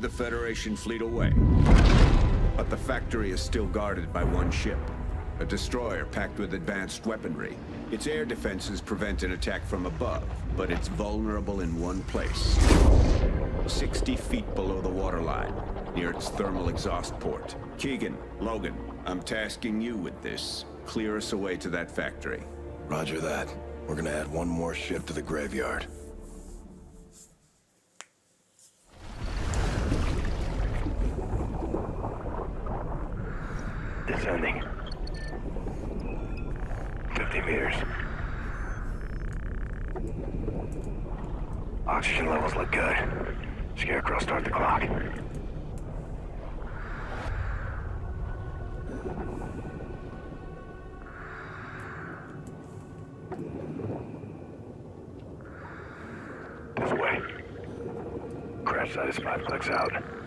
the Federation fleet away. But the factory is still guarded by one ship. A destroyer packed with advanced weaponry. Its air defenses prevent an attack from above, but it's vulnerable in one place. 60 feet below the waterline, near its thermal exhaust port. Keegan, Logan, I'm tasking you with this. Clear us away to that factory. Roger that. We're gonna add one more ship to the graveyard. Descending. 50 meters. Oxygen levels look good. Scarecrow, start the clock. This way. Crash site is five clicks out.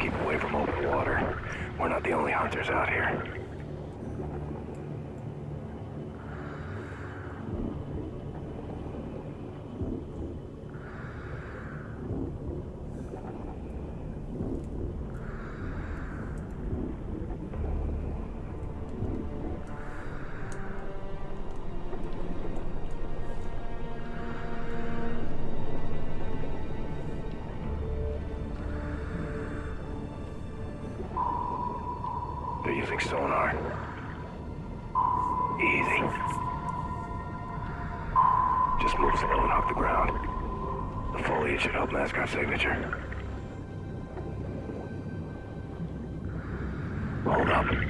Keep away from open water. We're not the only hunters out here. They're using sonar. Easy. Just move slow and off the ground. The foliage should help mask our signature. Hold up.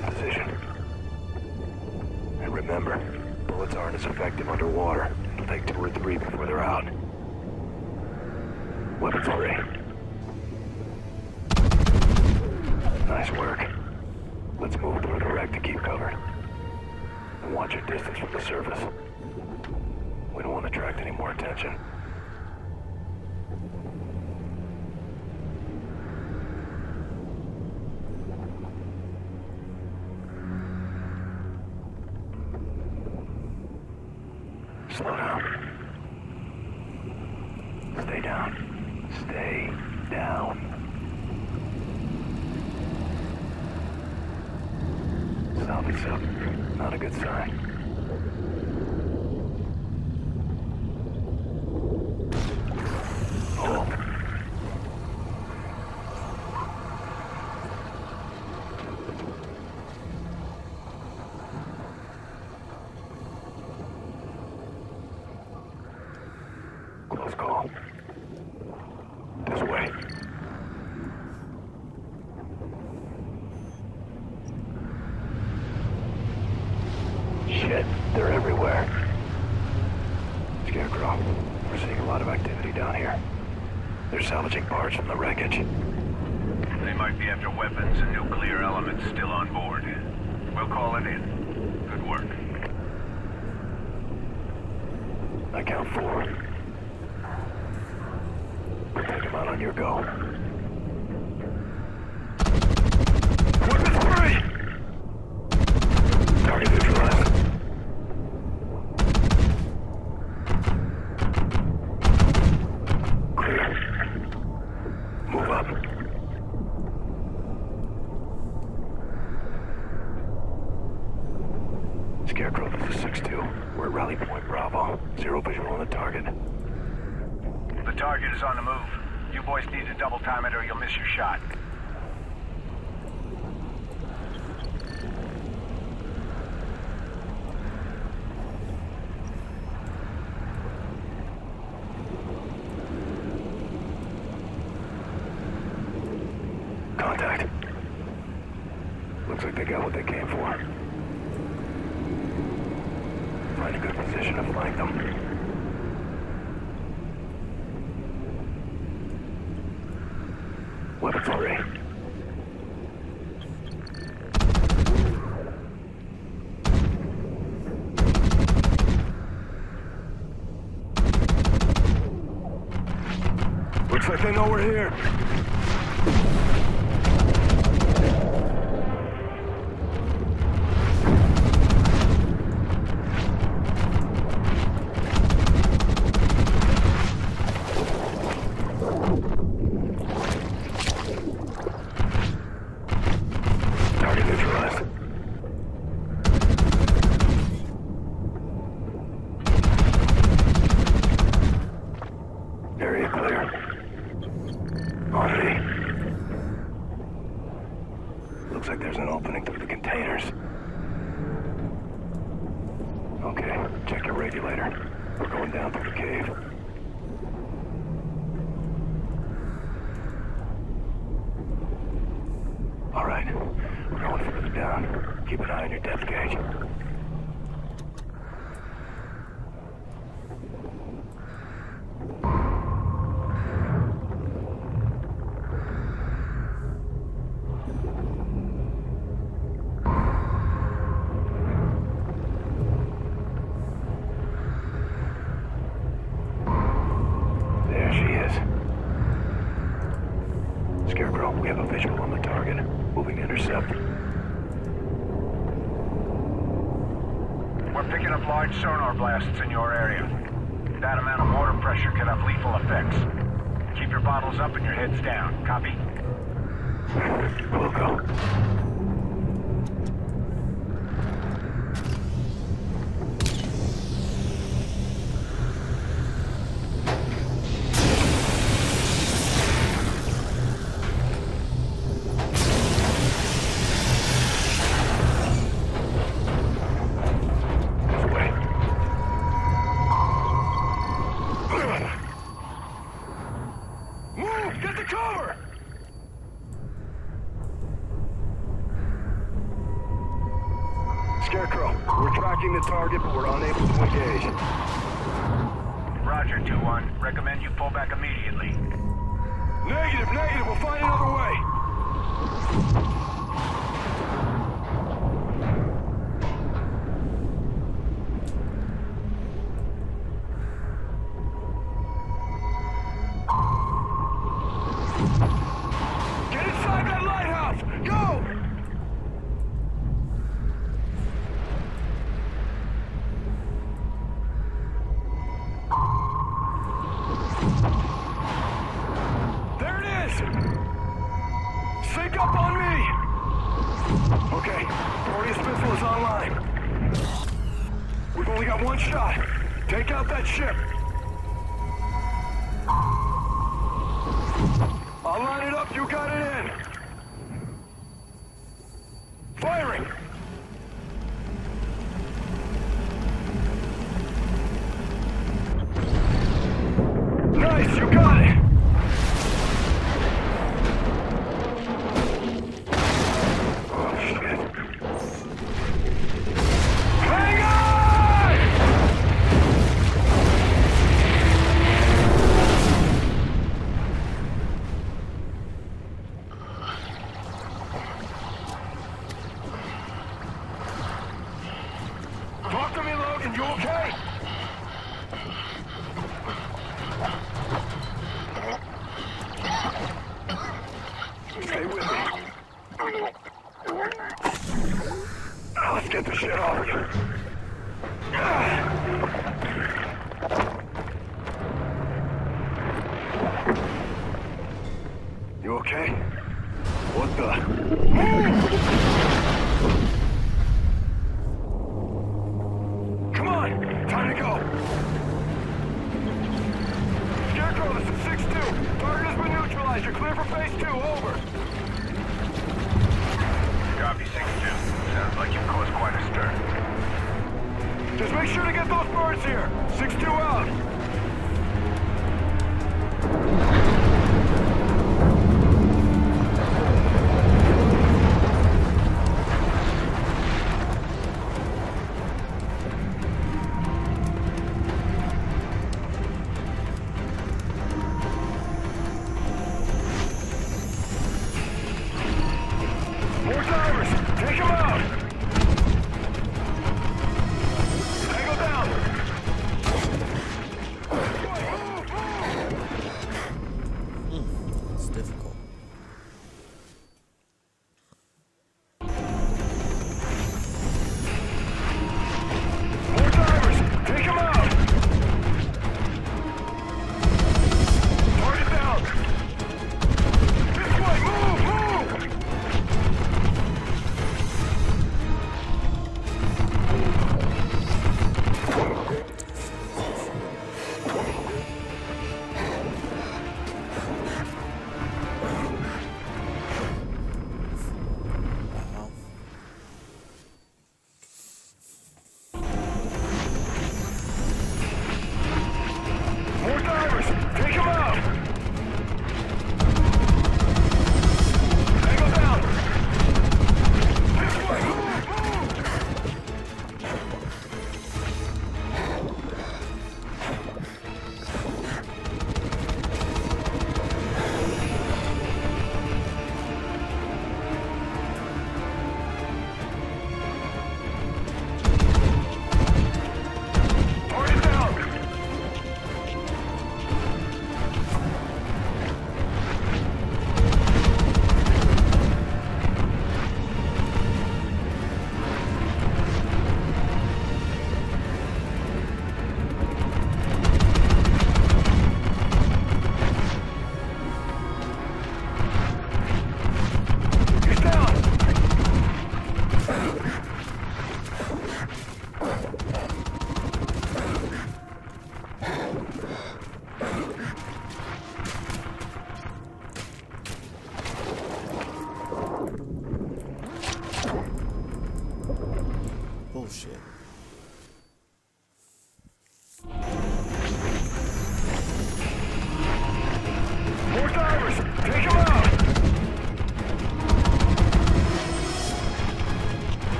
Position. And remember, bullets aren't as effective underwater. It'll take two or three before they're out. Weapons free. Nice work. Let's move through the wreck to keep cover. And watch your distance from the surface. We don't want to attract any more attention. Slow down. Stay down. Stay down. Not a good sign. Hold. Close call. This way. Shit, they're everywhere. Scarecrow, we're seeing a lot of activity down here. They're salvaging parts from the wreckage. They might be after weapons and nuclear elements still on board. We'll call it in. Good work. I count four. Out on your go. got what they came for. A good position to flank them. Looks like they know we're here. Looks like there's an opening through the containers. Okay, check your regulator. We're going down through the cave. All right, we're going further down. Keep an eye on your depth gauge. We'll find online. We've only got one shot. Take out that ship. I'll line it up. You got it in. Firing! You okay? What the?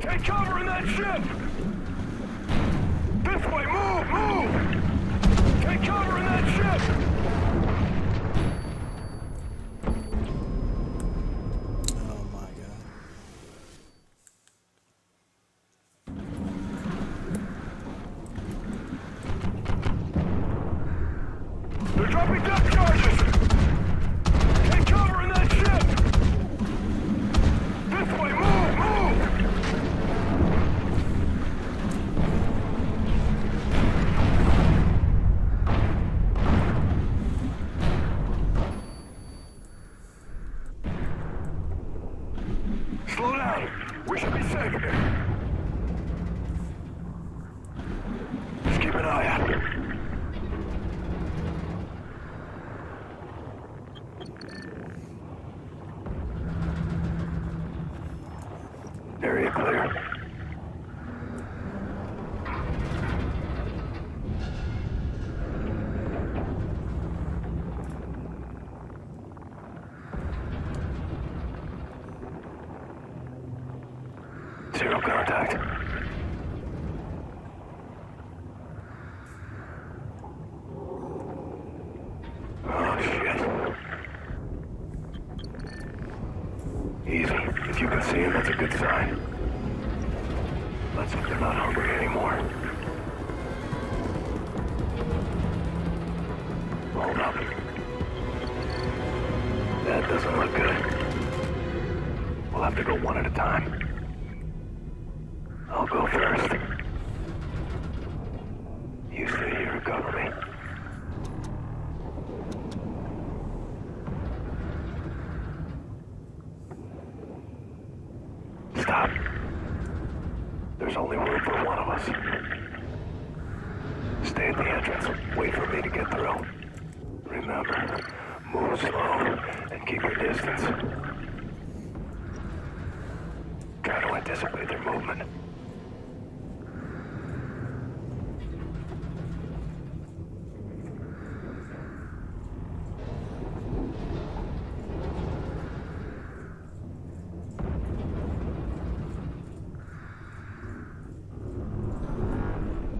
Take cover in that ship! This way, move, move! Take cover in that ship! Oh my god. They're dropping depth charges! Take cover in that ship! This way, move, move! Slow down. We should be safe here. Just keep an eye out. Area clear. Zero contact. Oh, shit. Easy. If you can see him, that's a good sign. Let's hope they're not hungry anymore. Hold up. That doesn't look good. We'll have to go one at a time. I'll go first. You stay here and cover me. Stop. There's only room for one of us. Stay at the entrance. Wait for me to get through. Remember, move slow and keep your distance. Try to anticipate their movement.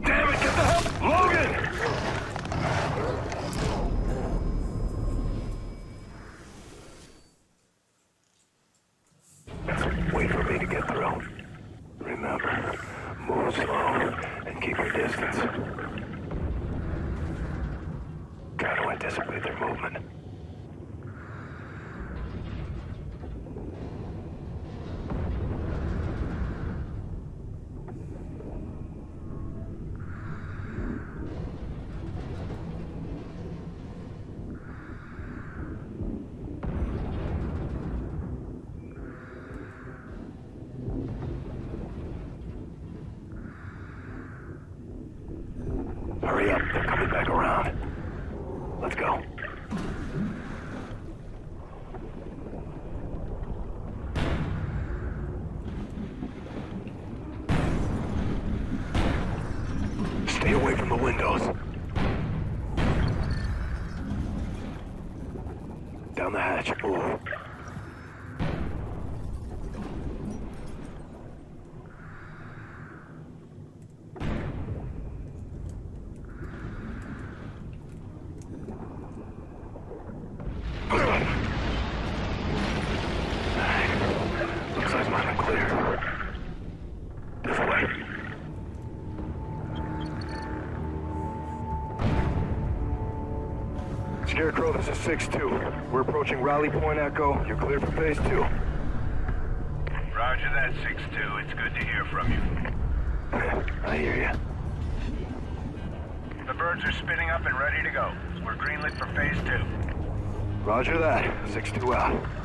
Damn it, get the hell! Logan! Wait for me to get through. Remember, move slow and keep your distance. Try to anticipate their movement. Let's go. Stay away from the windows. Down the hatch. Move. This is 6-2. We're approaching Rally Point Echo. You're clear for phase two. Roger that, 6-2. It's good to hear from you. I hear you. The birds are spinning up and ready to go. We're greenlit for phase two. Roger that. 6-2 out.